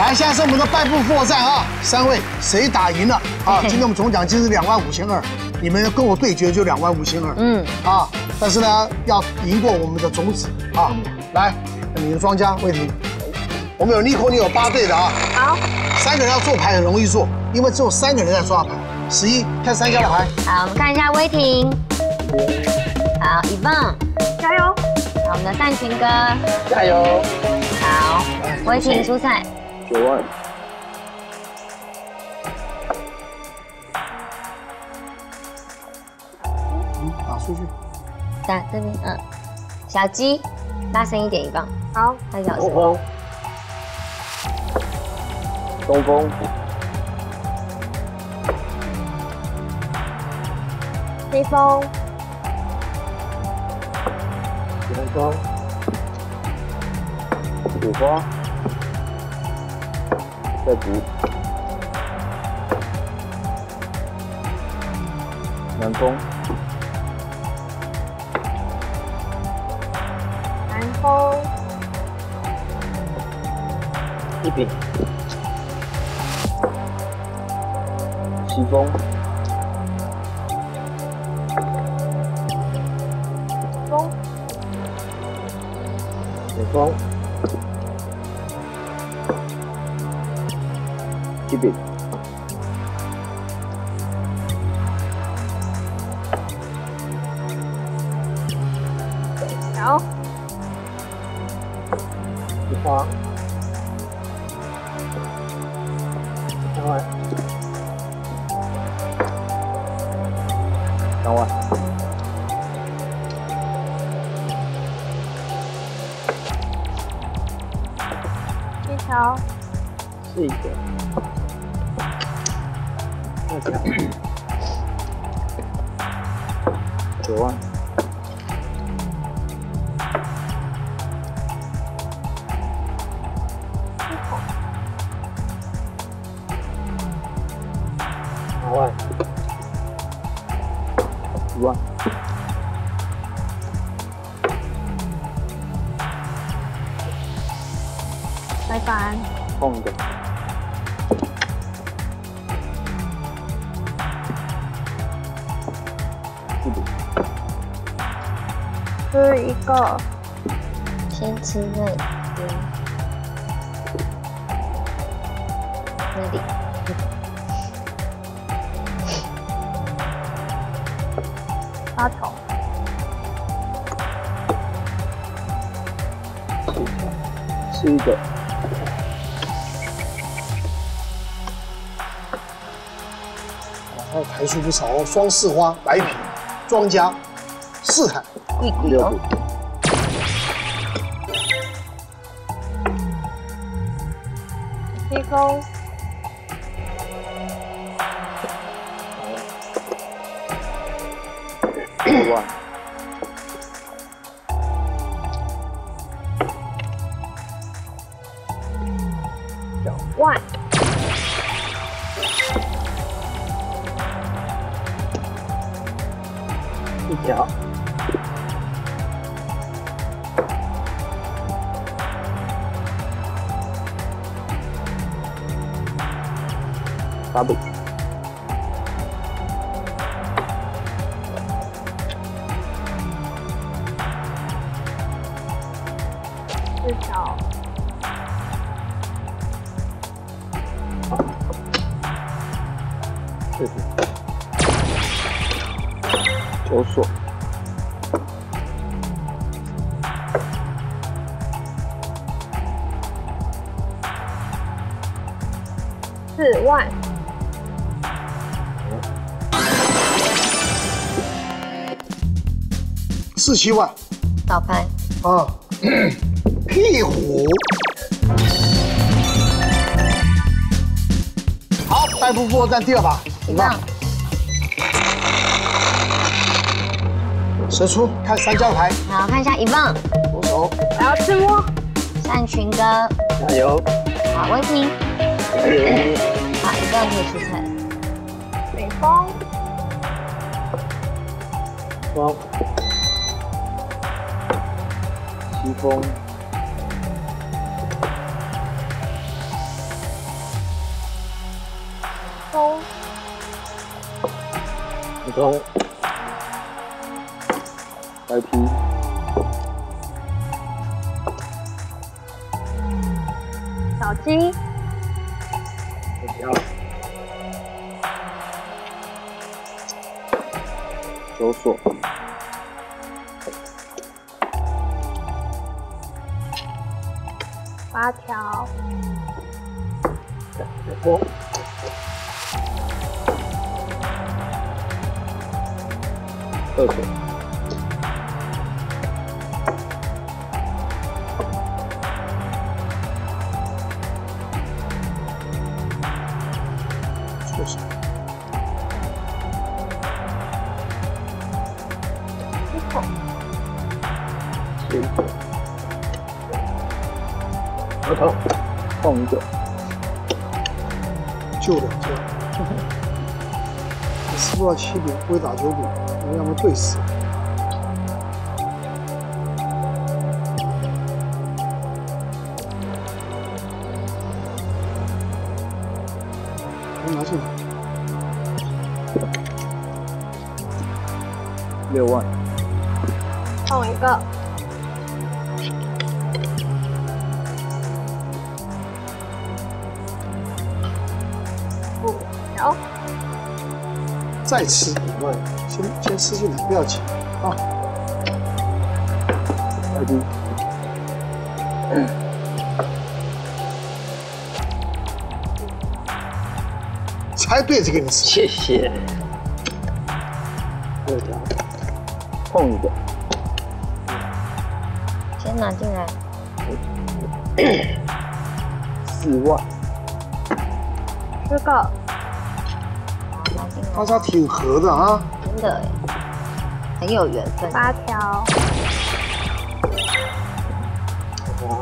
来，现在是我们的败部复活战啊！三位谁打赢了啊？今天我们总奖金是两万五千二，你们跟我对决就两万五千二。嗯，啊，但是呢，要赢过我们的种子啊！来，你的庄家魏婷，我们有 Nico，你有八对的啊。好，三个人要做牌很容易做，因为只有三个人在抓牌。十一，看三家的牌。好，我们看一下威霆。好，一棒，加油！好，我们的蛋群哥，加油！好，威霆出菜。九万。嗯，打出去。在这边，嗯。小鸡，大声一点，一棒。好，太小声。东风。东风。黑风。南方。五花。再补。南风。南风。一饼。西风。风。北风。一饼。好。一花。两万。两万。一条。是一个。二条。九万。八万。一万。拜拜。碰吃一个。先吃那边，那里。八头。是一个。然后台数不少哦，双四花白皮，庄家四台，贵贵哦。西风。六万。九万。一条。八饼。四条。四饼。九锁。四万。四七万倒拍。啊，屁股。好，败部复活战第二把，怎么样？蛇出，看三张牌，好，看一下一棒，左手，还要自摸。善群哥，加油！好，威霆，加油！好，一棒可以出菜了。北风。风。披风，风，风，白皮，小金，不要，搜索。八条，碰一个，救两救。四到七饼不会打九饼，我要么对死。我拿进来，六万，送一个，再吃五万，先先吃进来，不要紧啊。白皮，才对这个你吃，谢谢，六条，碰一个，先拿进来，四万，这个，大家挺合的啊。真的哎，很有缘分。八条，哇，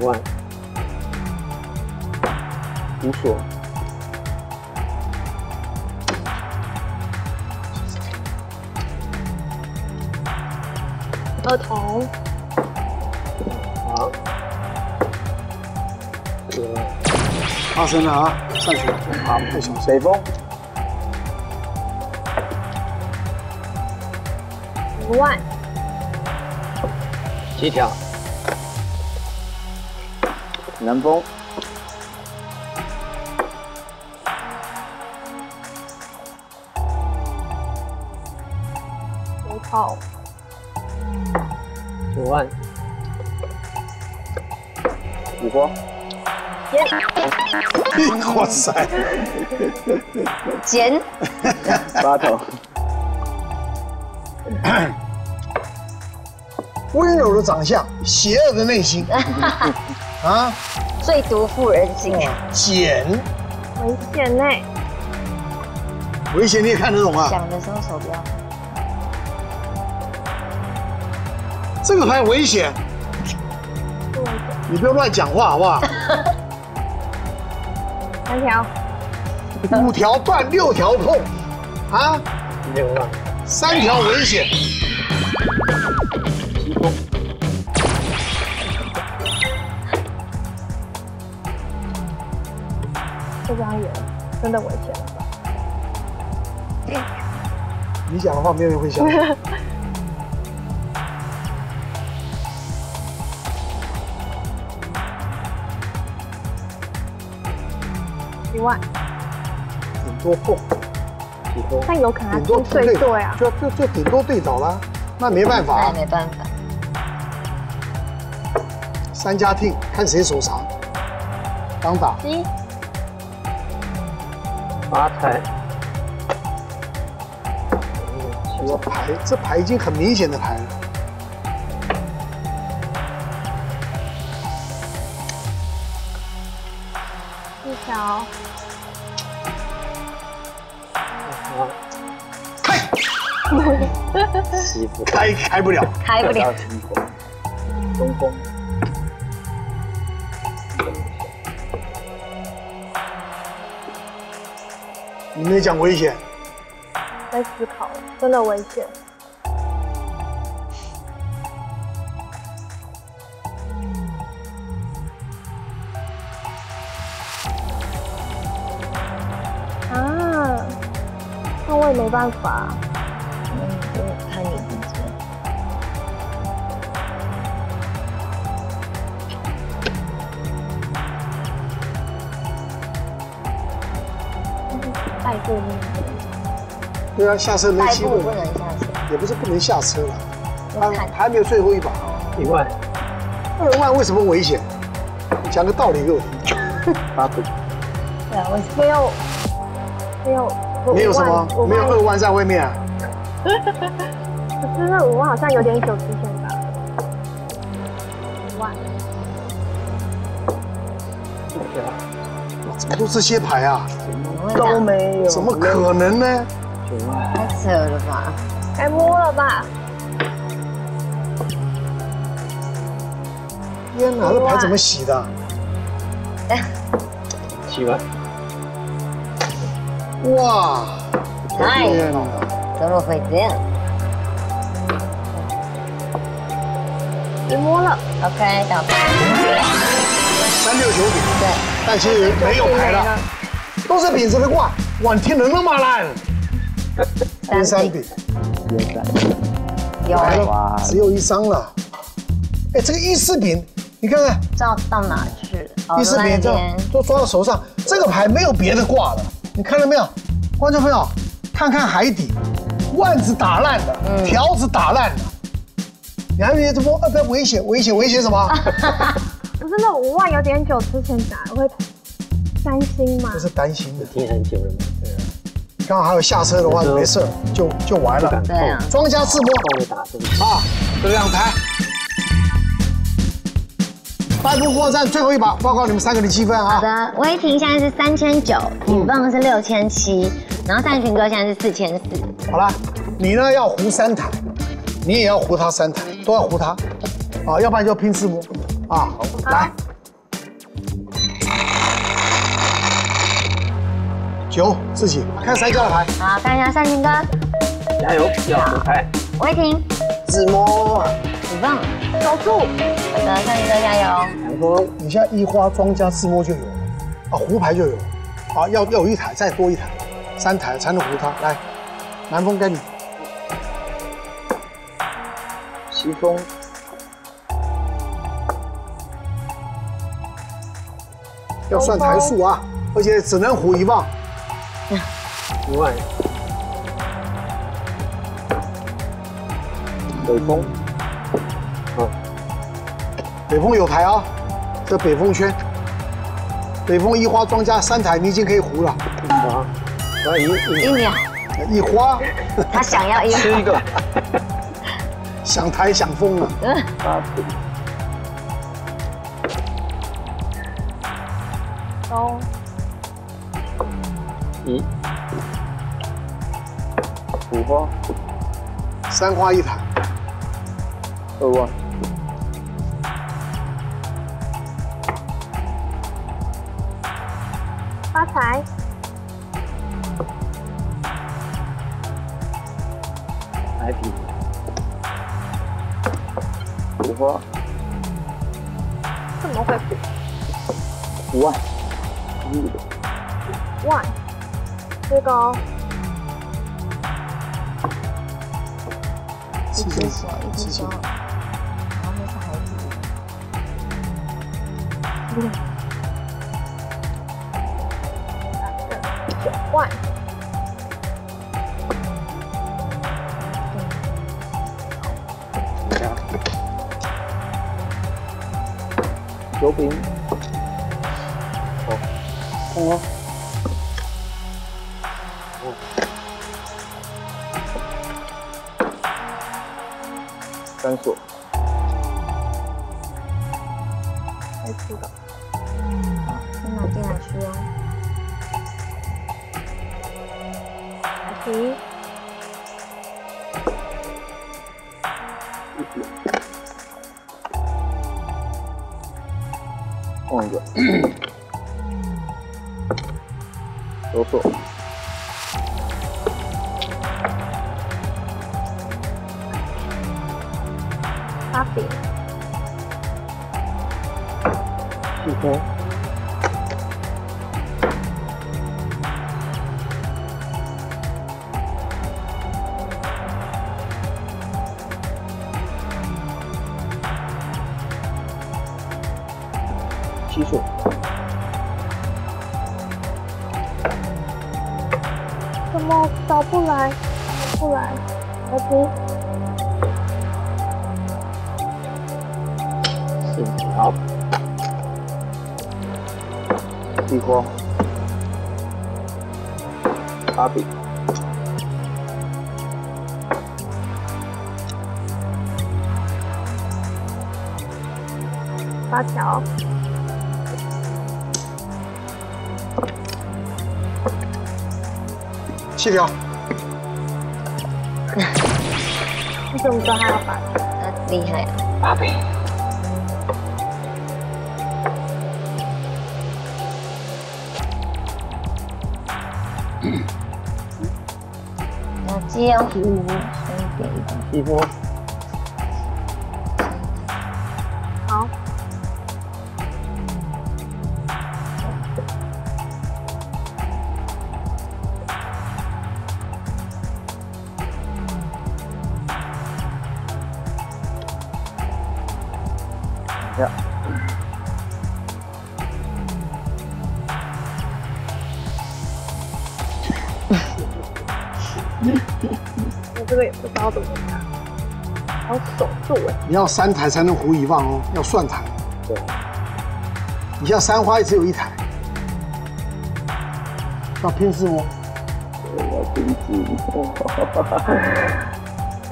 五万，五锁，儿童，发生了啊，上去，好，太小声。北风，一万，七条，南风，五口，九万，五花，哇塞，剪八头，温柔的长相，邪恶的内心 啊，最毒妇人心。哎。剪危险呢，危险你也看得懂啊？想的时候手不要。这个牌危险，不危险，你不要乱讲话好不好？三条，五条断，六条碰，啊，六万，三条危险，这张也真的危险了。你讲的话没有人会相信。一万，顶多破，顶多，但有可能顶多他出对对啊，就就就顶多对倒了，那没办法那。没办法。三家听，看谁手长，当打。一，发财，七万，这牌这牌已经很明显的牌了，一条，啊，开开开不了，开不了，东风，你没讲危险，在思考，真的危险。也没办法。看你自己。带过面，对啊，下车没机会步不，能下车，也不是不能下车了，还还没有最后一把，一万二万为什么危险？你讲个道理给我听。八倍，对啊，为什么？没有，没有，没有什么，没有二万在外面啊。可是那五万好像有点久之前吧。五万，对啊，怎么都是些牌啊？都？没有，怎么可能呢？太扯了吧！该摸了吧？天哪，这牌怎么洗的？七万，哇！太天哪！怎么会这样你摸了，？OK，倒牌。三六九饼，对，但其实没有牌了，都是饼子的挂。哇，你听能那么烂？三三饼一三，有了，只有一张了。哎，这个一四饼，你看看，照到哪去了？哦一四饼这样都抓到手上，这个牌没有别的挂了，你看到没有？观众朋友，看看海底，腕子打烂的，条子打烂的。你还以为这么呃，不危险，危险，危险什么？不是那五万有点久之前打，会担心吗这？是担心的。听很久了嘛，刚好还有下车的话，没事就就完了。对啊，庄家自摸啊，这两台。八步过站最后一把，报告你们三个的积分啊好啊！的，威霆现在是三千九，顶棒是六千七，然后善群哥现在是四千四。好了，你呢要胡三台，你也要胡他三台，都要胡他，啊，要不然就拼自摸啊。来，九自己看谁家的牌，好，看一下善群哥，加油，要合拍，威霆。自摸。顶棒，守住，好的，善群哥加油。南风你现在一花庄家自摸就有了，啊，胡牌就有，啊，要要有一台，再多一台，三台才能胡他。来，南风跟你，西风要算台数啊，而且只能胡一棒。一万，北风，啊，北风有台啊，这北风圈，北风一花庄家三台，你已经可以胡了。啊，一一一秒，一花。他想要一吃一个。想台想疯了，八倍，都一，五花。三花一台，二万，发财，海底，五花。怎么会？不五万，一个万？这个。哦一只手，一只手，然后是孩子。九万，加，油饼，哦，空哦，三锁，题放一个，有锁，八饼，四空，七顺，怎么找不来？找不来，我不四条，地瓜，八饼，八条。七条，你怎么知道他要八厉害啊！八饼，要接哦，五个也不知道怎么打，要手住哎。你要三台才能胡一棒哦，要算台。对，你像三花只有一台，要拼字哦。我要第一次，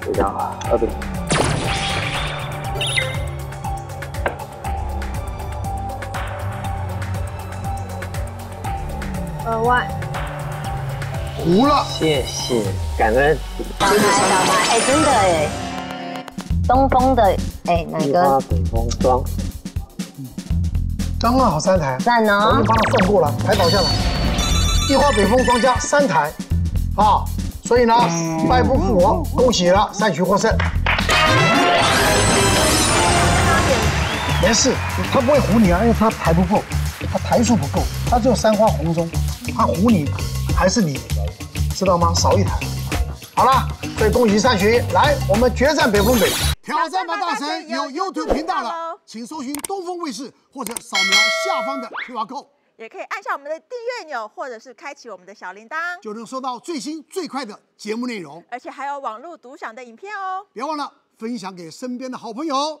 非常好，啊对，额外胡了，谢谢，感恩。倒牌倒牌，哎，真的哎，东风的哎哪个北风霜，刚刚好三台，赞哦我已经？帮他送过了，台倒下来，一花北风庄家三台，啊，所以呢，败不复活，恭喜了，三局获胜。没事，他不会唬你啊，因为他牌不够，他台数不够，他只有三花红中，他唬你还是你，知道吗？少一台。好了，所以恭喜三局，来，我们决战北风北。挑战吧大神有 YouTube 频道了，请搜寻东风卫视或者扫描下方的 QR code，也可以按下我们的订阅钮，或者是开启我们的小铃铛，就能收到最新最快的节目内容。而且还有网络独享的影片哦。别忘了分享给身边的好朋友。